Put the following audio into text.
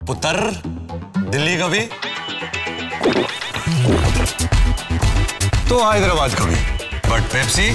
पुत्र दिल्ली का भी तो हैदराबाद कभी बट पेप्सी।